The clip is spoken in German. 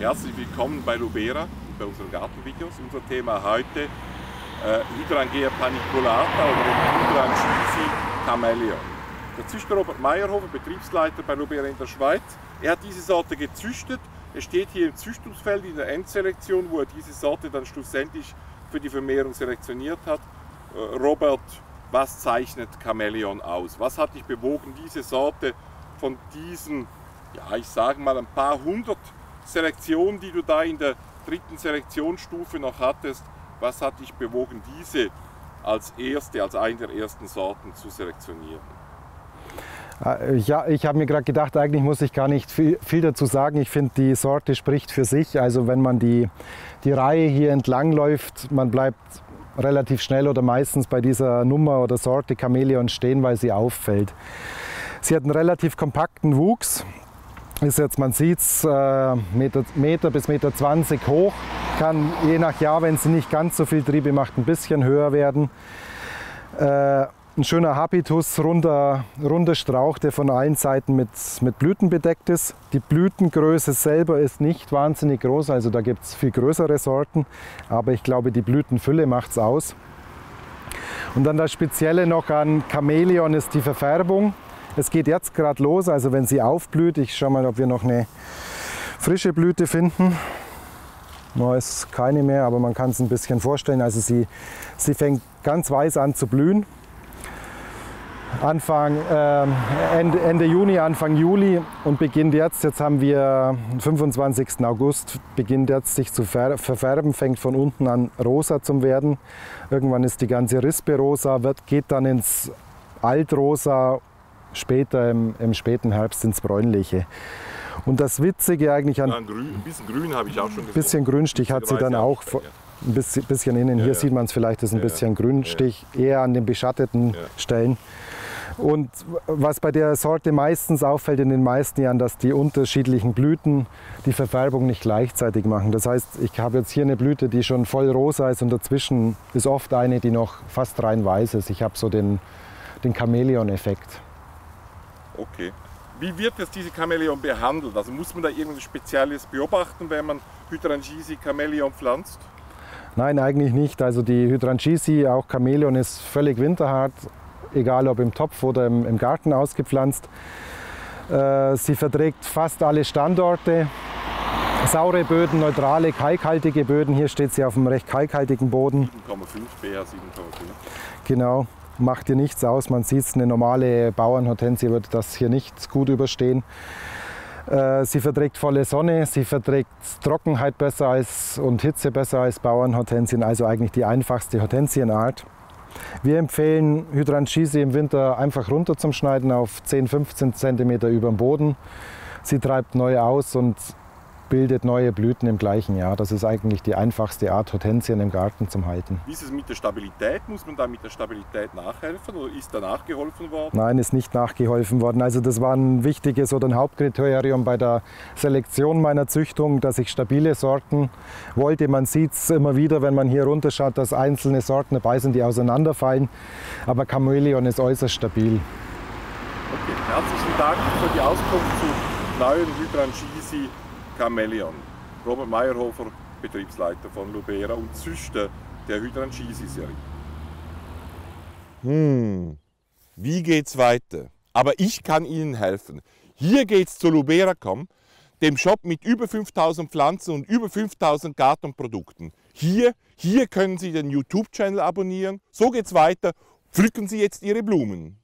Herzlich willkommen bei Lubera und bei unseren Gartenvideos. Unser Thema heute äh, Hydrangea paniculata oder Hydrangeisi Chameleon. Der Züchter Robert Meyerhofer, Betriebsleiter bei Lubera in der Schweiz, er hat diese Sorte gezüchtet. Er steht hier im Züchtungsfeld in der Endselektion, wo er diese Sorte dann schlussendlich für die Vermehrung selektioniert hat. Äh, Robert, was zeichnet Chameleon aus? Was hat dich bewogen, diese Sorte von diesen, ja, ich sage mal ein paar hundert Selektion, die du da in der dritten Selektionsstufe noch hattest, was hat dich bewogen, diese als erste, als eine der ersten Sorten zu selektionieren? Äh, ja, ich habe mir gerade gedacht, eigentlich muss ich gar nicht viel, viel dazu sagen. Ich finde, die Sorte spricht für sich. Also wenn man die, die Reihe hier entlang läuft, man bleibt relativ schnell oder meistens bei dieser Nummer oder Sorte Chamäleon stehen, weil sie auffällt. Sie hat einen relativ kompakten Wuchs, ist jetzt, man sieht es, äh, Meter, Meter bis Meter 20 hoch. Kann je nach Jahr, wenn sie nicht ganz so viel Triebe macht, ein bisschen höher werden. Äh, ein schöner Habitus, runder, runder Strauch, der von allen Seiten mit, mit Blüten bedeckt ist. Die Blütengröße selber ist nicht wahnsinnig groß, also da gibt es viel größere Sorten, aber ich glaube, die Blütenfülle macht es aus. Und dann das Spezielle noch an Chamäleon ist die Verfärbung. Es geht jetzt gerade los, also wenn sie aufblüht, ich schaue mal, ob wir noch eine frische Blüte finden. No, ist keine mehr, aber man kann es ein bisschen vorstellen. Also sie, sie fängt ganz weiß an zu blühen. Anfang, äh, Ende, Ende, Juni, Anfang Juli und beginnt jetzt, jetzt haben wir 25. August, beginnt jetzt sich zu verfärben, fängt von unten an rosa zu werden. Irgendwann ist die ganze Rispe rosa, wird, geht dann ins Altrosa später im, im späten Herbst ins Bräunliche. Und das Witzige eigentlich an. Ja, ein, grün, ein bisschen grün habe ich auch schon gesehen. Ein bisschen Grünstich hat sie dann auch. Ein bisschen, innen. Ja, Hier ja. sieht man es vielleicht, ist ein bisschen Grünstich, eher an den beschatteten Stellen. Und was bei der Sorte meistens auffällt in den meisten Jahren, dass die unterschiedlichen Blüten die Verfärbung nicht gleichzeitig machen. Das heißt, ich habe jetzt hier eine Blüte, die schon voll rosa ist und dazwischen ist oft eine, die noch fast rein weiß ist. Ich habe so den, den Chamäleon-Effekt. Okay. Wie wird jetzt diese Chamäleon behandelt? Also muss man da irgendwas Spezielles beobachten, wenn man Hydrangisi Chamäleon pflanzt? Nein, eigentlich nicht. Also die Hydrangisi, auch Chamäleon, ist völlig winterhart, egal ob im Topf oder im, im Garten ausgepflanzt. Äh, sie verträgt fast alle Standorte. Saure Böden, neutrale, kalkhaltige Böden. Hier steht sie auf einem recht kalkhaltigen Boden. 7,5 BH 7,5. Genau macht hier nichts aus. Man sieht es, eine normale Bauernhortensie wird das hier nicht gut überstehen. Äh, sie verträgt volle Sonne, sie verträgt Trockenheit besser als, und Hitze besser als Bauernhortensien, also eigentlich die einfachste Hortensienart. Wir empfehlen Hydrangisi im Winter einfach runter zum Schneiden auf 10-15 cm über dem Boden. Sie treibt neu aus und bildet neue Blüten im gleichen Jahr. Das ist eigentlich die einfachste Art, Hortensien im Garten zu halten. Wie ist es mit der Stabilität? Muss man da mit der Stabilität nachhelfen oder ist da nachgeholfen worden? Nein, ist nicht nachgeholfen worden. Also das war ein wichtiges oder ein Hauptkriterium bei der Selektion meiner Züchtung, dass ich stabile Sorten wollte. Man sieht es immer wieder, wenn man hier runterschaut, dass einzelne Sorten dabei sind, die auseinanderfallen. Aber Chameleon ist äußerst stabil. Okay, herzlichen Dank für die Auskunft zu neuen Hydrangisi Chameleon. Robert Meyerhofer, Betriebsleiter von Lubera und Züchter der Hydrangisi-Serie. Hm, wie geht's weiter? Aber ich kann Ihnen helfen. Hier geht's zu Lubera.com, dem Shop mit über 5000 Pflanzen und über 5000 Gartenprodukten. Hier, hier können Sie den YouTube-Channel abonnieren. So geht's weiter. Pflücken Sie jetzt Ihre Blumen.